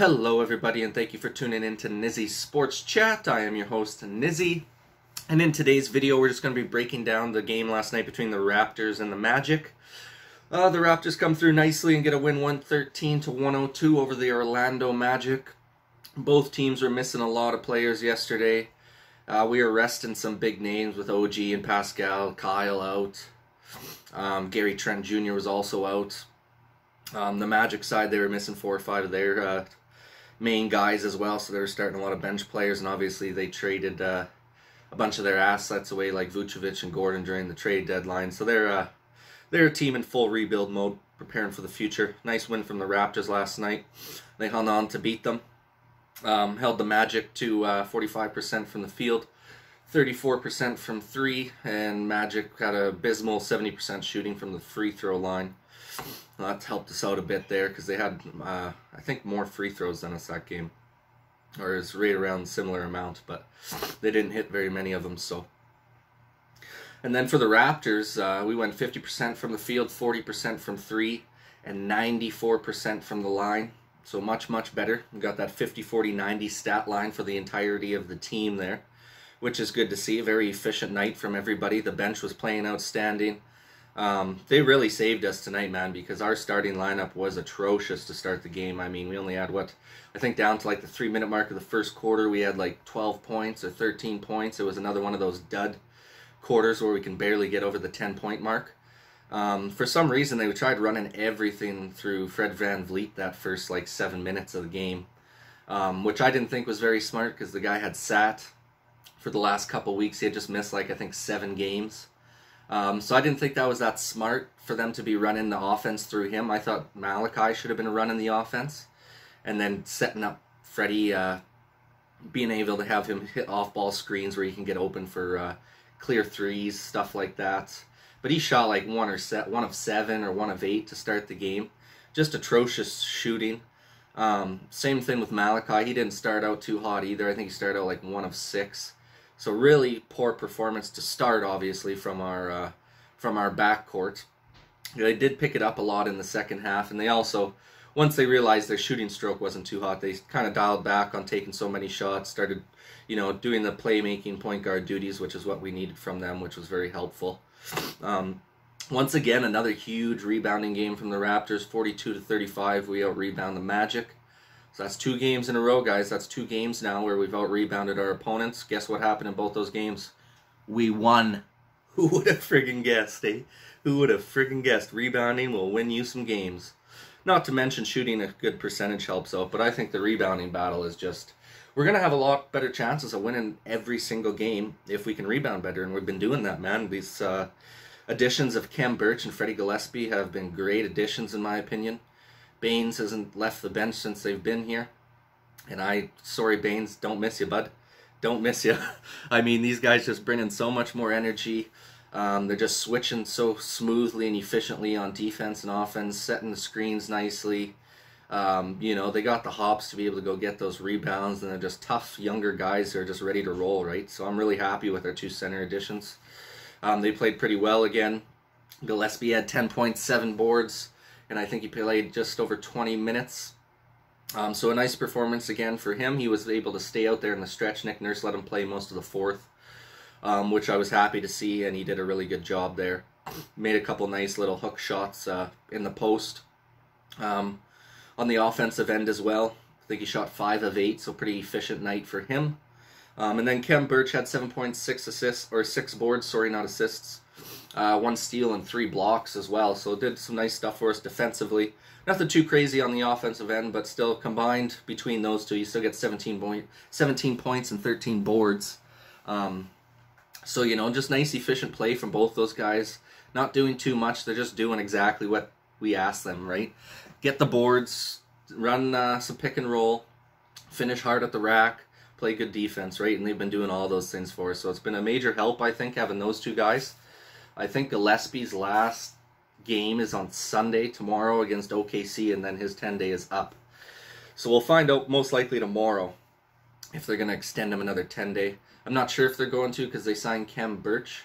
Hello, everybody, and thank you for tuning in to Nizzy Sports Chat. I am your host, Nizzy. And in today's video, we're just going to be breaking down the game last night between the Raptors and the Magic. Uh, the Raptors come through nicely and get a win 113 to 102 over the Orlando Magic. Both teams were missing a lot of players yesterday. Uh, we were resting some big names with OG and Pascal, Kyle out. Um, Gary Trent Jr. was also out. Um, the Magic side, they were missing four or five of their uh, main guys as well, so they were starting a lot of bench players, and obviously they traded uh, a bunch of their assets away, like Vucevic and Gordon during the trade deadline. So they're uh, they're a team in full rebuild mode, preparing for the future. Nice win from the Raptors last night. They hung on to beat them. Um, held the Magic to uh, 45% from the field, 34% from three, and Magic had a abysmal 70% shooting from the free throw line. Well, that's helped us out a bit there because they had, uh, I think, more free throws than us that game. Or it's right around similar amount, but they didn't hit very many of them, so. And then for the Raptors, uh, we went 50% from the field, 40% from three, and 94% from the line. So much, much better. We got that 50, 40, 90 stat line for the entirety of the team there, which is good to see. A very efficient night from everybody. The bench was playing outstanding. Um, they really saved us tonight, man, because our starting lineup was atrocious to start the game. I mean, we only had what I think down to like the three minute mark of the first quarter, we had like 12 points or 13 points. It was another one of those dud quarters where we can barely get over the 10 point mark. Um, for some reason, they tried running everything through Fred VanVleet that first like seven minutes of the game, um, which I didn't think was very smart because the guy had sat for the last couple weeks. He had just missed like I think seven games. Um, so I didn't think that was that smart for them to be running the offense through him. I thought Malachi should have been running the offense and then setting up Freddie, uh, being able to have him hit off ball screens where he can get open for uh, clear threes, stuff like that. But he shot like one or set one of seven or one of eight to start the game. Just atrocious shooting. Um, same thing with Malachi. He didn't start out too hot either. I think he started out like one of six. So really poor performance to start, obviously from our uh, from our backcourt. They did pick it up a lot in the second half, and they also once they realized their shooting stroke wasn't too hot, they kind of dialed back on taking so many shots. Started, you know, doing the playmaking point guard duties, which is what we needed from them, which was very helpful. Um, once again, another huge rebounding game from the Raptors, 42 to 35. We out rebound the Magic. So that's two games in a row, guys. That's two games now where we've out rebounded our opponents. Guess what happened in both those games? We won. Who would have friggin' guessed, eh? Who would have friggin' guessed rebounding will win you some games? Not to mention shooting a good percentage helps out, but I think the rebounding battle is just. We're going to have a lot better chances of winning every single game if we can rebound better, and we've been doing that, man. These uh, additions of Khem Birch and Freddie Gillespie have been great additions, in my opinion. Baynes hasn't left the bench since they've been here. And I, sorry, Baynes, don't miss you, bud. Don't miss you. I mean, these guys just bring in so much more energy. Um, they're just switching so smoothly and efficiently on defense and offense, setting the screens nicely. Um, you know, they got the hops to be able to go get those rebounds, and they're just tough, younger guys who are just ready to roll, right? So I'm really happy with our two center additions. Um, they played pretty well again. Gillespie had 10.7 boards and I think he played just over 20 minutes. Um, so a nice performance again for him. He was able to stay out there in the stretch. Nick Nurse let him play most of the fourth, um, which I was happy to see, and he did a really good job there. Made a couple nice little hook shots uh, in the post. Um, on the offensive end as well, I think he shot five of eight, so pretty efficient night for him. Um, and then Khem Birch had 7.6 assists, or six boards, sorry, not assists uh, one steal and three blocks as well. So did some nice stuff for us defensively. Nothing too crazy on the offensive end, but still combined between those two, you still get 17, point, 17 points and 13 boards. Um, so, you know, just nice, efficient play from both those guys. Not doing too much. They're just doing exactly what we asked them, right? Get the boards, run uh, some pick and roll, finish hard at the rack, play good defense, right? And they've been doing all those things for us. So it's been a major help, I think, having those two guys. I think Gillespie's last game is on Sunday tomorrow against OKC, and then his 10 day is up. So we'll find out most likely tomorrow if they're going to extend him another 10 day. I'm not sure if they're going to because they signed Khem Birch.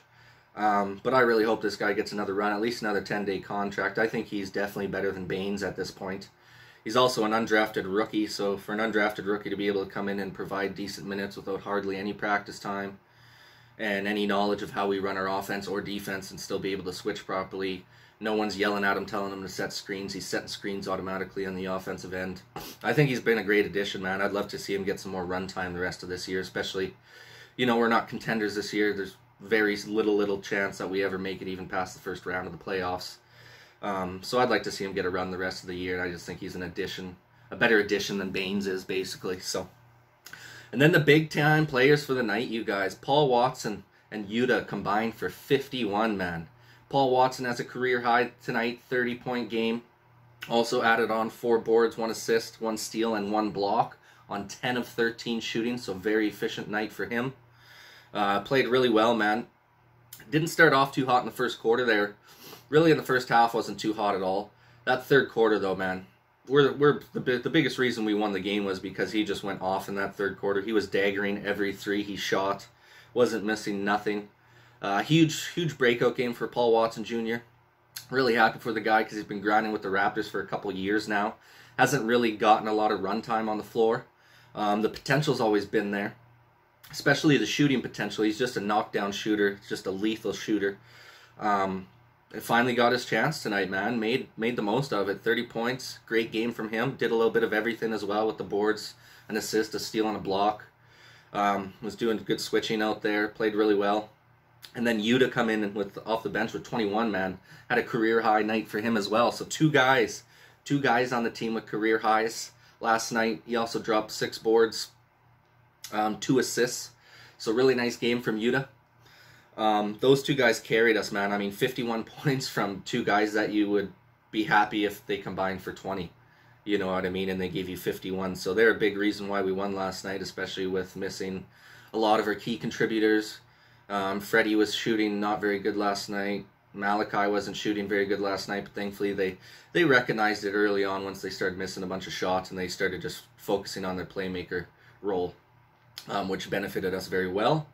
Um, but I really hope this guy gets another run, at least another 10 day contract. I think he's definitely better than Baynes at this point. He's also an undrafted rookie, so for an undrafted rookie to be able to come in and provide decent minutes without hardly any practice time and any knowledge of how we run our offense or defense and still be able to switch properly. No one's yelling at him, telling him to set screens. He's setting screens automatically on the offensive end. I think he's been a great addition, man. I'd love to see him get some more run time the rest of this year, especially, you know, we're not contenders this year. There's very little, little chance that we ever make it even past the first round of the playoffs. Um, so I'd like to see him get a run the rest of the year. I just think he's an addition, a better addition than Baynes is, basically. So, and then the big time players for the night, you guys, Paul Watson and Yuta combined for 51, man. Paul Watson has a career high tonight, 30 point game. Also added on four boards, one assist, one steal, and one block on 10 of 13 shooting. So very efficient night for him. Uh, played really well, man. Didn't start off too hot in the first quarter there. Really, in the first half, wasn't too hot at all. That third quarter, though, man, we're, we're the, the biggest reason we won the game was because he just went off in that third quarter. He was daggering every three he shot, wasn't missing nothing. Uh, huge, huge breakout game for Paul Watson Jr. Really happy for the guy because he's been grinding with the Raptors for a couple years now. Hasn't really gotten a lot of run time on the floor. Um, the potential's always been there especially the shooting potential. He's just a knockdown shooter, just a lethal shooter. Um, finally got his chance tonight, man. Made made the most of it. 30 points, great game from him. Did a little bit of everything as well with the boards, an assist, a steal, and a block. Um, was doing good switching out there. Played really well. And then Yuta come in with off the bench with 21 man. Had a career high night for him as well. So two guys, two guys on the team with career highs last night. He also dropped six boards, um, two assists. So really nice game from Yuta. Um, those two guys carried us, man. I mean, 51 points from two guys that you would be happy if they combined for 20. You know what I mean? And they gave you 51. So they're a big reason why we won last night, especially with missing a lot of our key contributors. Um, Freddie was shooting not very good last night. Malachi wasn't shooting very good last night, but thankfully they, they recognized it early on once they started missing a bunch of shots and they started just focusing on their playmaker role um, which benefited us very well.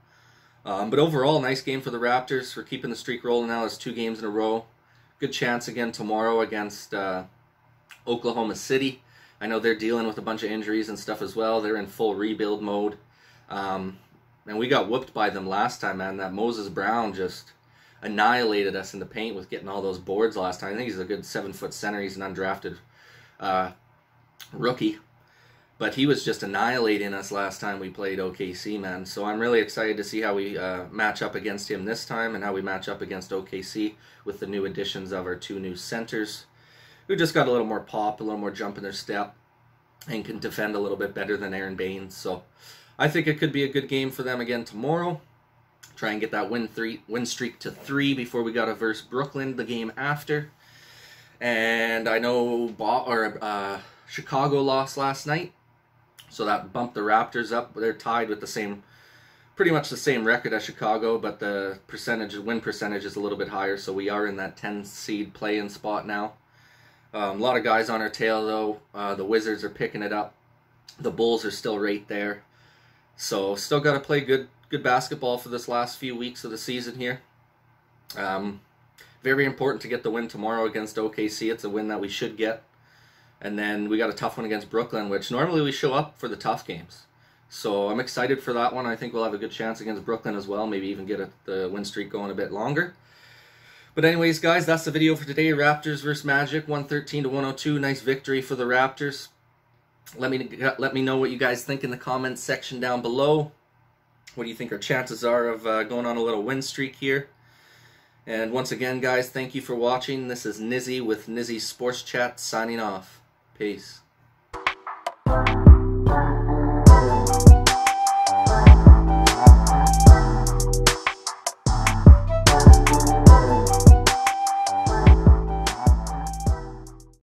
Um, but overall, nice game for the Raptors. We're keeping the streak rolling now. It's two games in a row. Good chance again tomorrow against uh, Oklahoma City. I know they're dealing with a bunch of injuries and stuff as well. They're in full rebuild mode. Um, and we got whooped by them last time, man. That Moses Brown just annihilated us in the paint with getting all those boards last time. I think he's a good seven foot center. He's an undrafted uh, rookie but he was just annihilating us last time we played OKC, man. So I'm really excited to see how we uh, match up against him this time and how we match up against OKC with the new additions of our two new centers, who just got a little more pop, a little more jump in their step, and can defend a little bit better than Aaron Baynes. So I think it could be a good game for them again tomorrow. Try and get that win three win streak to three before we got to verse Brooklyn the game after. And I know Bo- or uh, Chicago lost last night so that bumped the Raptors up. They're tied with the same, pretty much the same record as Chicago, but the percentage, win percentage is a little bit higher. So we are in that 10 seed play-in spot now. Um, a lot of guys on our tail though. Uh, the Wizards are picking it up. The Bulls are still right there. So still got to play good good basketball for this last few weeks of the season here. Um, very important to get the win tomorrow against OKC. It's a win that we should get. And then we got a tough one against Brooklyn, which normally we show up for the tough games. So I'm excited for that one. I think we'll have a good chance against Brooklyn as well. Maybe even get a, the win streak going a bit longer. But anyways, guys, that's the video for today. Raptors versus Magic, 113 to 102. Nice victory for the Raptors. Let me let me know what you guys think in the comments section down below. What do you think our chances are of uh, going on a little win streak here? And once again, guys, thank you for watching. This is Nizzy with Nizzy Sports Chat signing off. Peace.